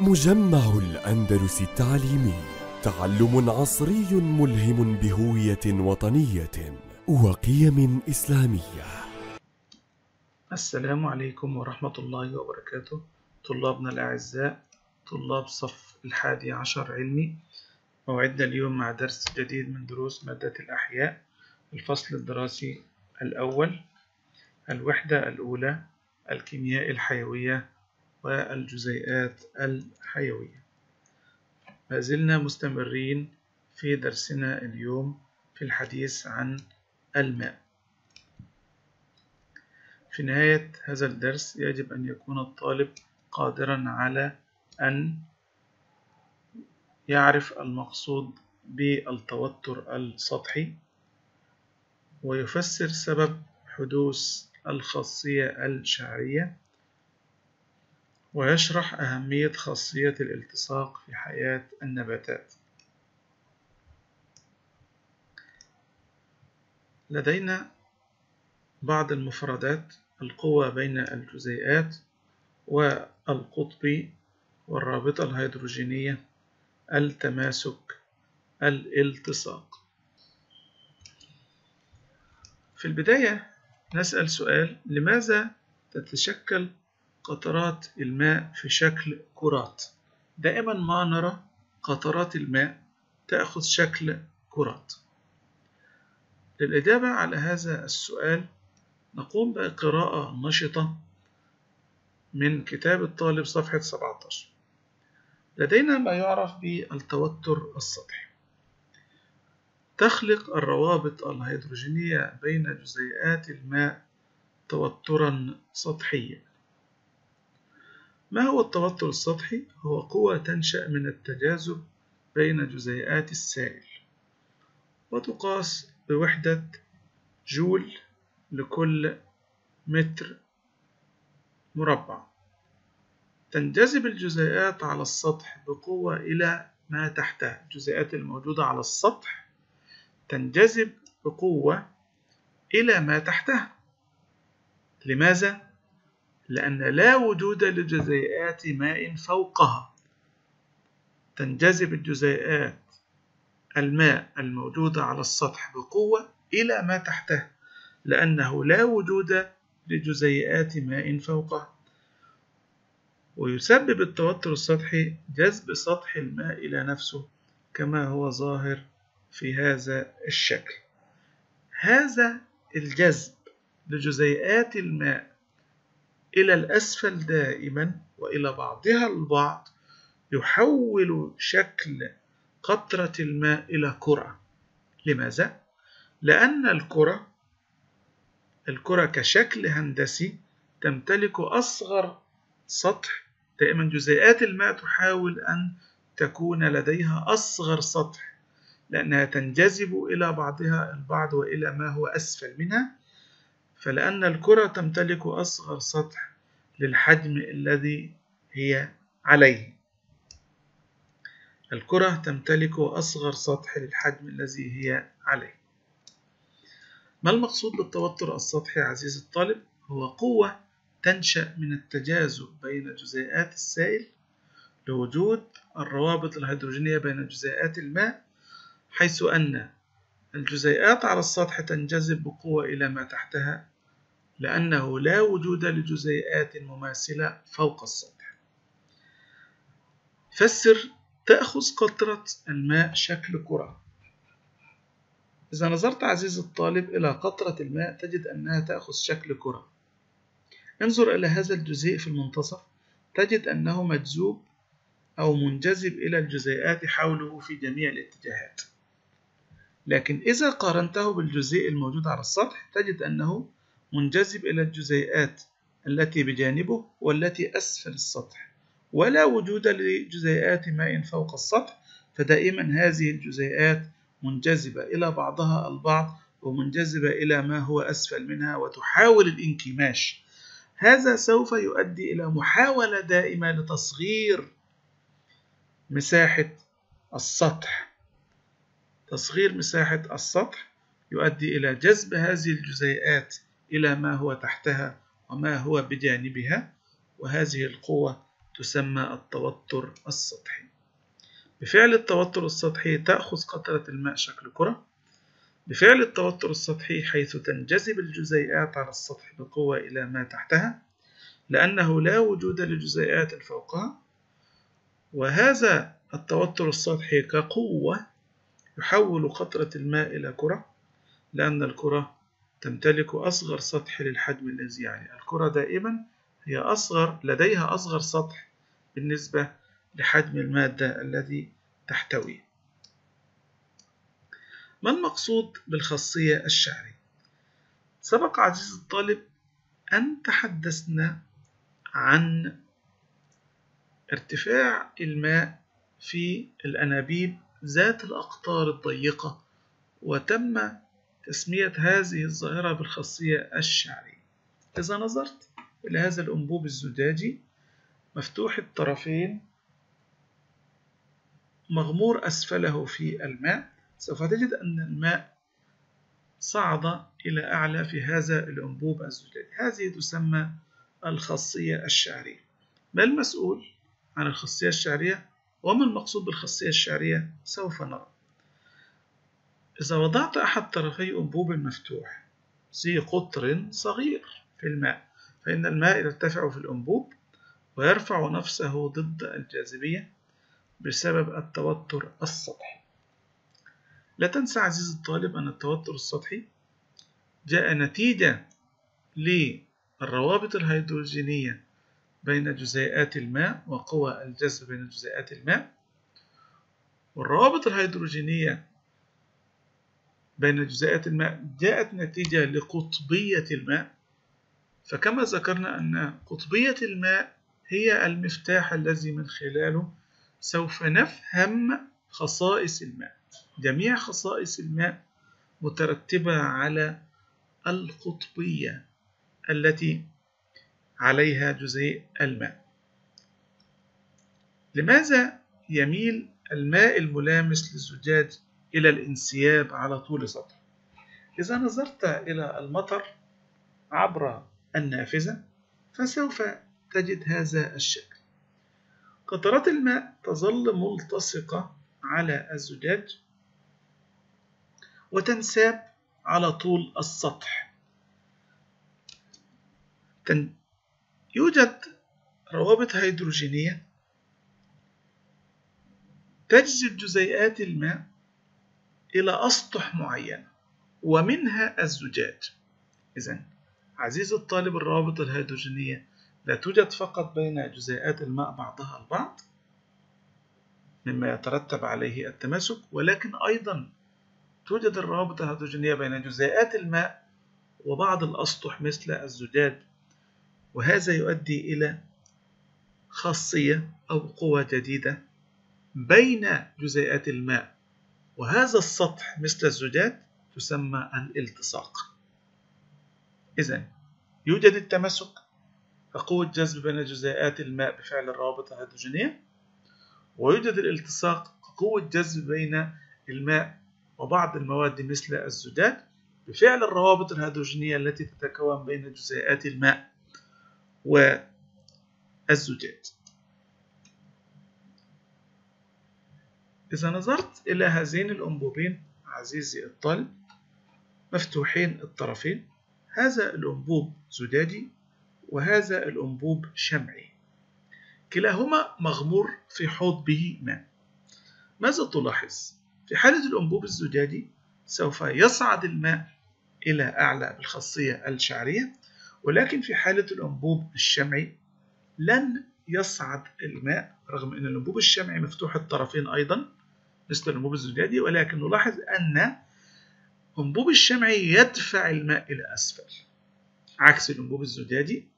مجمع الأندلس التعليمي تعلم عصري ملهم بهوية وطنية وقيم إسلامية. السلام عليكم ورحمة الله وبركاته. طلابنا الأعزاء طلاب صف الحادي عشر علمي. موعدنا اليوم مع درس جديد من دروس مادة الأحياء. الفصل الدراسي الأول الوحدة الأولى الكيمياء الحيوية. والجزيئات الحيوية. ما زلنا مستمرين في درسنا اليوم في الحديث عن الماء. في نهاية هذا الدرس يجب أن يكون الطالب قادرا على أن يعرف المقصود بالتوتر السطحي ويفسر سبب حدوث الخاصية الشعرية ويشرح أهمية خاصية الالتصاق في حياة النباتات. لدينا بعض المفردات القوة بين الجزيئات والقطب والرابطة الهيدروجينية التماسك الالتصاق. في البداية نسأل سؤال لماذا تتشكل قطرات الماء في شكل كرات. دائما ما نرى قطرات الماء تأخذ شكل كرات. للإجابة على هذا السؤال نقوم بقراءة نشطة من كتاب الطالب صفحة 17 لدينا ما يعرف بالتوتر السطحي. تخلق الروابط الهيدروجينية بين جزيئات الماء توترا سطحيا. ما هو التوتر السطحي؟ هو قوة تنشأ من التجاذب بين جزيئات السائل وتقاس بوحدة جول لكل متر مربع تنجذب الجزيئات على السطح بقوة إلى ما تحتها الجزيئات الموجودة على السطح تنجذب بقوة إلى ما تحتها لماذا؟ لأن لا وجود لجزيئات ماء فوقها. تنجذب الجزيئات الماء الموجودة على السطح بقوة إلى ما تحته لأنه لا وجود لجزيئات ماء فوقها. ويسبب التوتر السطحي جذب سطح الماء إلى نفسه كما هو ظاهر في هذا الشكل. هذا الجذب لجزيئات الماء إلى الأسفل دائما وإلى بعضها البعض يحول شكل قطرة الماء إلى كرة. لماذا؟ لأن الكرة الكرة كشكل هندسي تمتلك أصغر سطح. دائما جزيئات الماء تحاول أن تكون لديها أصغر سطح لأنها تنجذب إلى بعضها البعض وإلى ما هو أسفل منها. فلأن الكرة تمتلك أصغر سطح للحجم الذي هي عليه الكرة تمتلك أصغر سطح للحجم الذي هي عليه ما المقصود بالتوتر السطحي عزيزي الطالب؟ هو قوة تنشأ من التجاذب بين جزيئات السائل لوجود الروابط الهيدروجينية بين جزيئات الماء حيث أن الجزيئات على السطح تنجذب بقوة إلى ما تحتها لأنه لا وجود لجزيئات مماثلة فوق السطح. فسر تأخذ قطرة الماء شكل كرة. إذا نظرت عزيزي الطالب إلى قطرة الماء تجد أنها تأخذ شكل كرة. انظر إلى هذا الجزيء في المنتصف تجد أنه مجذوب أو منجذب إلى الجزيئات حوله في جميع الاتجاهات. لكن إذا قارنته بالجزيء الموجود على السطح تجد أنه منجذب إلى الجزيئات التي بجانبه والتي أسفل السطح. ولا وجود لجزيئات ماء فوق السطح فدائما هذه الجزيئات منجذبة إلى بعضها البعض ومنجذبة إلى ما هو أسفل منها وتحاول الانكماش. هذا سوف يؤدي إلى محاولة دائمة لتصغير مساحة السطح. تصغير مساحة السطح يؤدي إلى جذب هذه الجزيئات إلى ما هو تحتها وما هو بجانبها وهذه القوة تسمى التوتر السطحي. بفعل التوتر السطحي تأخذ قطرة الماء شكل كرة. بفعل التوتر السطحي حيث تنجذب الجزيئات على السطح بقوة إلى ما تحتها لأنه لا وجود للجزيئات فوقها. وهذا التوتر السطحي كقوة يحول قطرة الماء إلى كرة لأن الكرة تمتلك أصغر سطح للحجم الذي يعني الكرة دائما هي أصغر لديها أصغر سطح بالنسبة لحجم المادة الذي تحتويه ما المقصود بالخاصية الشعرية؟ سبق عزيز الطالب أن تحدثنا عن ارتفاع الماء في الأنابيب ذات الأقطار الضيقة وتم تسمية هذه الظاهرة بالخاصية الشعرية. إذا نظرت إلى هذا الأنبوب الزجاجي مفتوح الطرفين مغمور أسفله في الماء سوف تجد أن الماء صعد إلى أعلى في هذا الأنبوب الزجاجي. هذه تسمى الخاصية الشعرية. ما المسؤول عن الخاصية الشعرية؟ وما المقصود بالخاصية الشعرية؟ سوف نرى. إذا وضعت أحد طرفي أنبوب مفتوح ذي قطر صغير في الماء فإن الماء يرتفع في الأنبوب ويرفع نفسه ضد الجاذبية بسبب التوتر السطحي. لا تنسى عزيزي الطالب أن التوتر السطحي جاء نتيجة للروابط الهيدروجينية بين جزيئات الماء وقوى الجذب بين جزيئات الماء. والروابط الهيدروجينية بين جزيئات الماء جاءت نتيجة لقطبية الماء. فكما ذكرنا أن قطبية الماء هي المفتاح الذي من خلاله سوف نفهم خصائص الماء. جميع خصائص الماء مترتبة على القطبية التي عليها جزيء الماء. لماذا يميل الماء الملامس للزجاج إلى الانسياب على طول سطح إذا نظرت إلى المطر عبر النافذة فسوف تجد هذا الشكل. قطرات الماء تظل ملتصقة على الزجاج وتنساب على طول السطح. يوجد روابط هيدروجينية تجذب جزيئات الماء إلى أسطح معينة ومنها الزجاج. إذا عزيز الطالب الروابط الهيدروجينية لا توجد فقط بين جزيئات الماء بعضها البعض مما يترتب عليه التماسك ولكن أيضا توجد الروابط الهيدروجينية بين جزيئات الماء وبعض الأسطح مثل الزجاج. وهذا يؤدي إلى خاصية أو قوة جديدة بين جزيئات الماء. وهذا السطح مثل الزجاج تسمى الالتصاق. إذا يوجد التمسك كقوة جذب بين جزيئات الماء بفعل الروابط الهيدروجينية ويوجد الالتصاق كقوة جذب بين الماء وبعض المواد مثل الزجاج بفعل الروابط الهيدروجينية التي تتكون بين جزيئات الماء. والزجاج إذا نظرت إلى هذين الأنبوبين عزيزي الطالب مفتوحين الطرفين هذا الأنبوب زجاجي وهذا الأنبوب شمعي. كلاهما مغمور في حوض به ماء. ماذا تلاحظ؟ في حالة الأنبوب الزجاجي سوف يصعد الماء إلى أعلى بالخاصية الشعرية ولكن في حالة الأنبوب الشمعي لن يصعد الماء رغم أن الأنبوب الشمعي مفتوح الطرفين أيضا مثل الأنبوب الزجاجي ولكن نلاحظ أن الأنبوب الشمعي يدفع الماء إلى أسفل عكس الأنبوب الزجاجي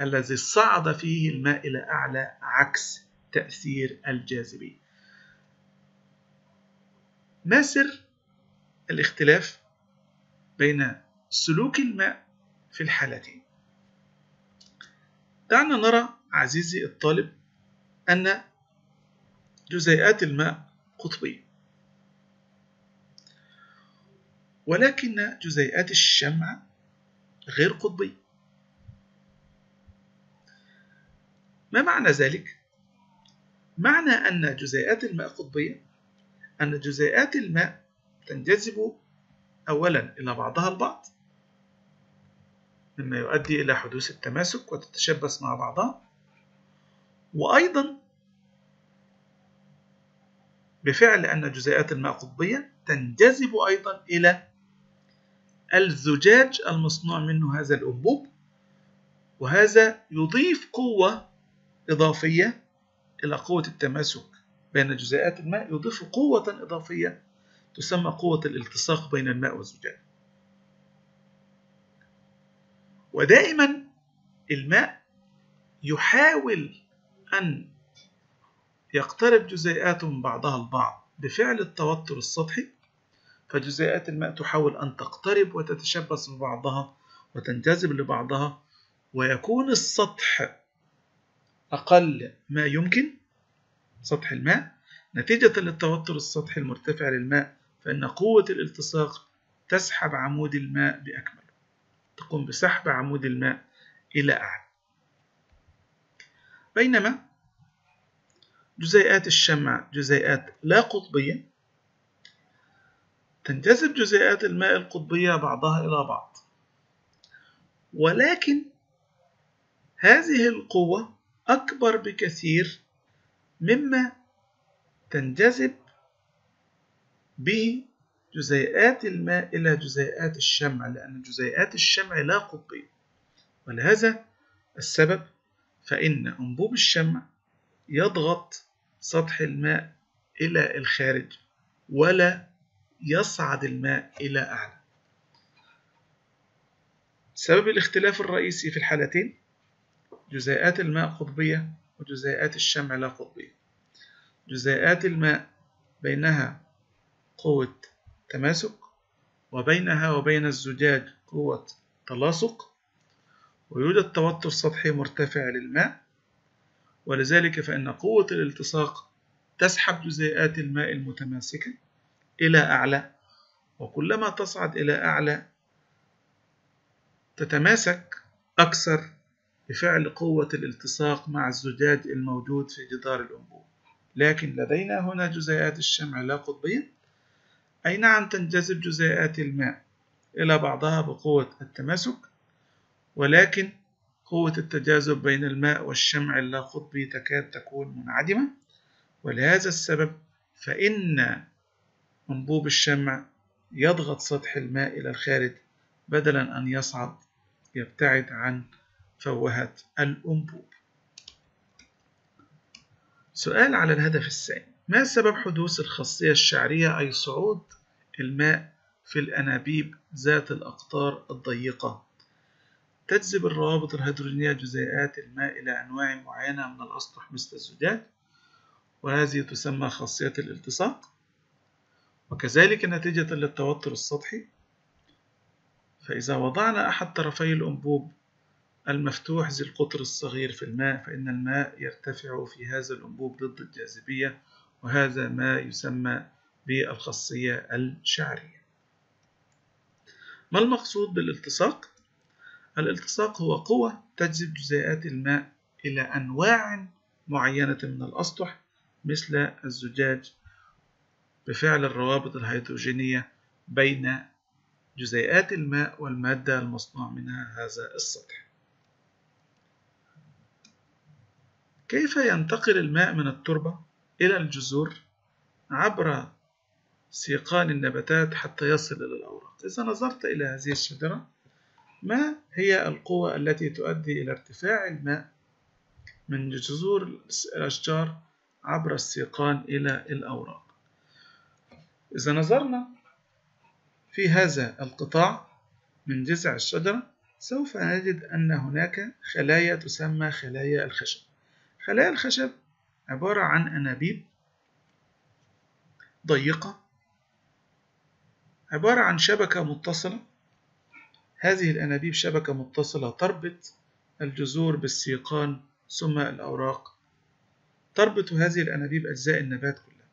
الذي صعد فيه الماء إلى أعلى عكس تأثير الجاذبية. ما سر الاختلاف بين سلوك الماء في الحالتين. دعنا نرى عزيزي الطالب أن جزيئات الماء قطبية. ولكن جزيئات الشمع غير قطبية. ما معنى ذلك؟ معنى أن جزيئات الماء قطبية أن جزيئات الماء تنجذب أولا إلى بعضها البعض. مما يؤدي إلى حدوث التماسك وتتشبث مع بعضها. وأيضا بفعل أن جزيئات الماء قطبية تنجذب أيضا إلى الزجاج المصنوع منه هذا الأنبوب وهذا يضيف قوة إضافية إلى قوة التماسك. بين جزيئات الماء يضيف قوة إضافية تسمى قوة الالتصاق بين الماء والزجاج. ودائما الماء يحاول أن يقترب جزيئات من بعضها البعض بفعل التوتر السطحي فجزيئات الماء تحاول أن تقترب وتتشبث ببعضها وتنجذب لبعضها ويكون السطح أقل ما يمكن. سطح الماء نتيجة للتوتر السطحي المرتفع للماء فإن قوة الالتصاق تسحب عمود الماء بأكمله. تقوم بسحب عمود الماء إلى أعلى. بينما جزيئات الشمع جزيئات لا قطبية تنجذب جزيئات الماء القطبية بعضها إلى بعض. ولكن هذه القوة أكبر بكثير مما تنجذب به جزيئات الماء إلى جزيئات الشمع لأن جزيئات الشمع لا قطبية ولهذا السبب فإن أنبوب الشمع يضغط سطح الماء إلى الخارج ولا يصعد الماء إلى أعلى. سبب الاختلاف الرئيسي في الحالتين جزيئات الماء قطبية وجزيئات الشمع لا قطبية. جزيئات الماء بينها قوة تماسك وبينها وبين الزجاج قوة تلاصق ويوجد توتر سطحي مرتفع للماء ولذلك فإن قوة الالتصاق تسحب جزيئات الماء المتماسكة إلى أعلى وكلما تصعد إلى أعلى تتماسك أكثر بفعل قوة الالتصاق مع الزجاج الموجود في جدار الأنبوب. لكن لدينا هنا جزيئات الشمع لا قطبية أي نعم تنجذب جزيئات الماء؟ إلى بعضها بقوة التماسك ولكن قوة التجاذب بين الماء والشمع اللا قطبي تكاد تكون منعدمة ولهذا السبب فإن أنبوب الشمع يضغط سطح الماء إلى الخارج بدلا أن يصعد يبتعد عن فوهة الأنبوب. سؤال على الهدف الثاني. ما سبب حدوث الخاصية الشعرية أي صعود الماء في الأنابيب ذات الأقطار الضيقة. تجذب الروابط الهيدروجينية جزيئات الماء إلى أنواع معينة من الأسطح مثل الزجاج وهذه تسمى خاصية الالتصاق. وكذلك نتيجة للتوتر السطحي. فإذا وضعنا أحد طرفي الأنبوب المفتوح ذي القطر الصغير في الماء فإن الماء يرتفع في هذا الأنبوب ضد الجاذبية وهذا ما يسمى بالخاصية الشعرية ما المقصود بالالتصاق؟ الالتصاق هو قوة تجذب جزيئات الماء إلى أنواع معينة من الأسطح مثل الزجاج بفعل الروابط الهيدروجينية بين جزيئات الماء والمادة المصنوع منها هذا السطح كيف ينتقل الماء من التربة إلى الجذور عبر سيقان النباتات حتى يصل إلى الأوراق. إذا نظرت إلى هذه الشجرة ما هي القوة التي تؤدي إلى ارتفاع الماء من جذور الأشجار عبر السيقان إلى الأوراق؟ إذا نظرنا في هذا القطاع من جذع الشجرة سوف نجد أن هناك خلايا تسمى خلايا الخشب. خلايا الخشب عبارة عن أنابيب ضيقة عبارة عن شبكة متصلة. هذه الأنابيب شبكة متصلة تربط الجذور بالسيقان ثم الأوراق. تربط هذه الأنابيب أجزاء النبات كلها.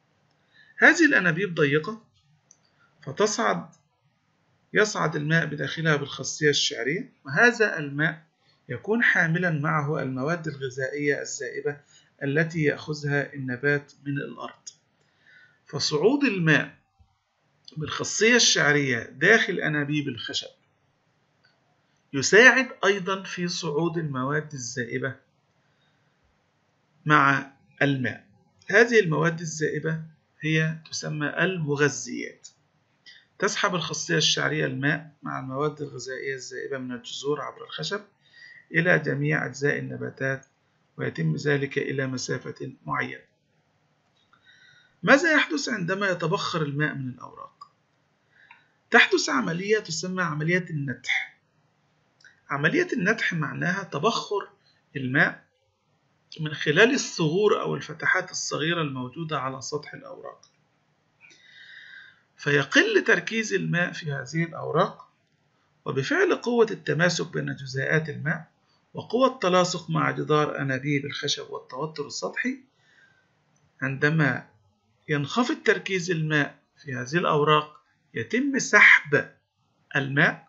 هذه الأنابيب ضيقة فتصعد يصعد الماء بداخلها بالخاصية الشعرية وهذا الماء يكون حاملا معه المواد الغذائية الزائبة التي يأخذها النبات من الأرض. فصعود الماء بالخاصية الشعرية داخل أنابيب الخشب. يساعد أيضا في صعود المواد الزائبة مع الماء. هذه المواد الزائبة هي تسمى المغذيات. تسحب الخاصية الشعرية الماء مع المواد الغذائية الزائبة من الجذور عبر الخشب إلى جميع أجزاء النباتات ويتم ذلك إلى مسافة معينة. ماذا يحدث عندما يتبخر الماء من الأوراق؟ تحدث عملية تسمى عملية النتح. عملية النتح معناها تبخر الماء من خلال الثغور أو الفتحات الصغيرة الموجودة على سطح الأوراق. فيقل تركيز الماء في هذه الأوراق وبفعل قوة التماسك بين جزيئات الماء وقوة التلاصق مع جدار أنابيب الخشب والتوتر السطحي عندما ينخفض تركيز الماء في هذه الأوراق يتم سحب الماء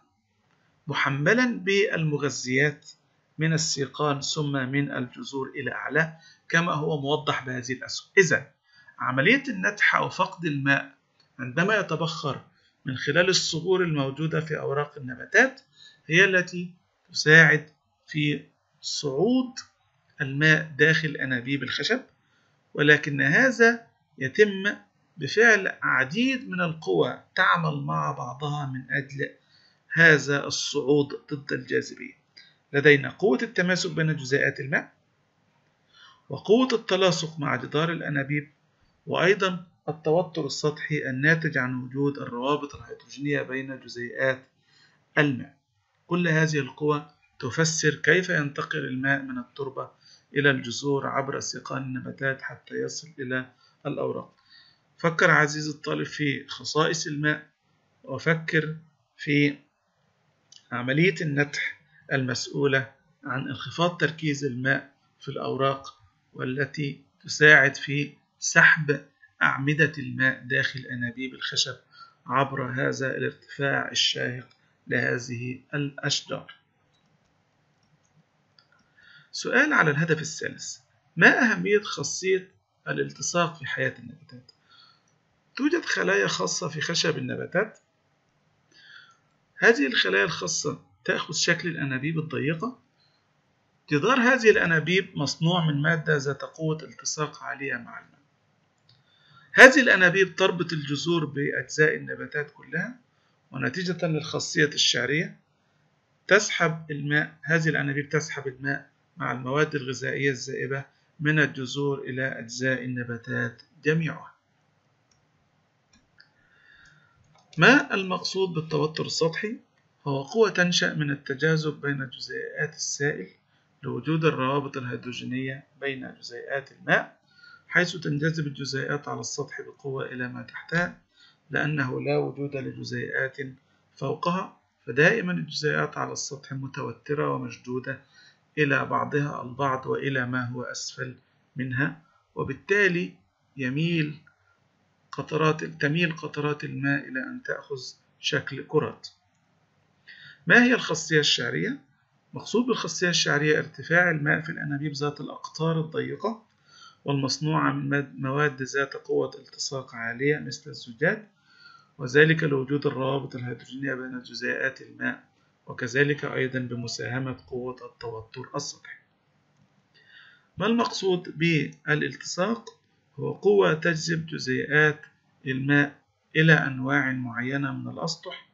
محملا بالمغذيات من السيقان ثم من الجذور إلى أعلاه كما هو موضح بهذه الأسهم إذا عملية النتح أو فقد الماء عندما يتبخر من خلال الصغور الموجودة في أوراق النباتات هي التي تساعد في صعود الماء داخل أنابيب الخشب ولكن هذا يتم بفعل عديد من القوى تعمل مع بعضها من أجل هذا الصعود ضد الجاذبية. لدينا قوة التماسك بين جزيئات الماء وقوة التلاصق مع جدار الأنابيب وأيضا التوتر السطحي الناتج عن وجود الروابط الهيدروجينية بين جزيئات الماء. كل هذه القوى تفسر كيف ينتقل الماء من التربة إلى الجذور عبر سيقان النباتات حتى يصل إلى الأوراق. فكر عزيزي الطالب في خصائص الماء وفكر في عملية النتح المسؤولة عن انخفاض تركيز الماء في الأوراق والتي تساعد في سحب أعمدة الماء داخل أنابيب الخشب عبر هذا الارتفاع الشاهق لهذه الأشجار. سؤال على الهدف الثالث ما أهمية خاصية الالتصاق في حياة النباتات؟ توجد خلايا خاصة في خشب النباتات. هذه الخلايا الخاصة تأخذ شكل الأنابيب الضيقة. جدار هذه الأنابيب مصنوع من مادة ذات قوة التصاق عالية مع الماء. هذه الأنابيب تربط الجذور بأجزاء النباتات كلها ونتيجة للخاصية الشعرية. تسحب الماء هذه الأنابيب تسحب الماء مع المواد الغذائية الزائبة من الجذور إلى أجزاء النباتات جميعها. ما المقصود بالتوتر السطحي؟ هو قوة تنشأ من التجاذب بين جزيئات السائل لوجود الروابط الهيدروجينية بين جزيئات الماء حيث تنجذب الجزيئات على السطح بقوة إلى ما تحتها لأنه لا وجود لجزيئات فوقها فدائما الجزيئات على السطح متوترة ومشدودة إلى بعضها البعض وإلى ما هو أسفل منها وبالتالي يميل قطرات تميل قطرات الماء إلى أن تأخذ شكل كرات ما هي الخاصية الشعرية؟ مقصود بالخاصية الشعرية ارتفاع الماء في الأنابيب ذات الأقطار الضيقة والمصنوعة من مواد ذات قوة التصاق عالية مثل الزجاج وذلك لوجود الروابط الهيدروجينية بين جزيئات الماء وكذلك أيضا بمساهمة قوة التوتر السطحي ما المقصود بالالتصاق؟ هو قوة تجذب جزيئات الماء إلى أنواع معينة من الأسطح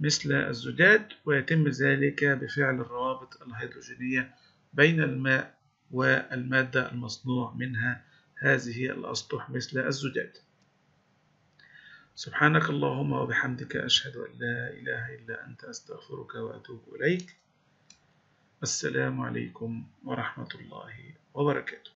مثل الزجاج ويتم ذلك بفعل الروابط الهيدروجينية بين الماء والمادة المصنوع منها هذه الأسطح مثل الزجاج. سبحانك اللهم وبحمدك أشهد أن لا إله إلا أنت أستغفرك وأتوب إليك. السلام عليكم ورحمة الله وبركاته.